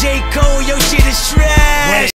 J. Cole, your shit is trash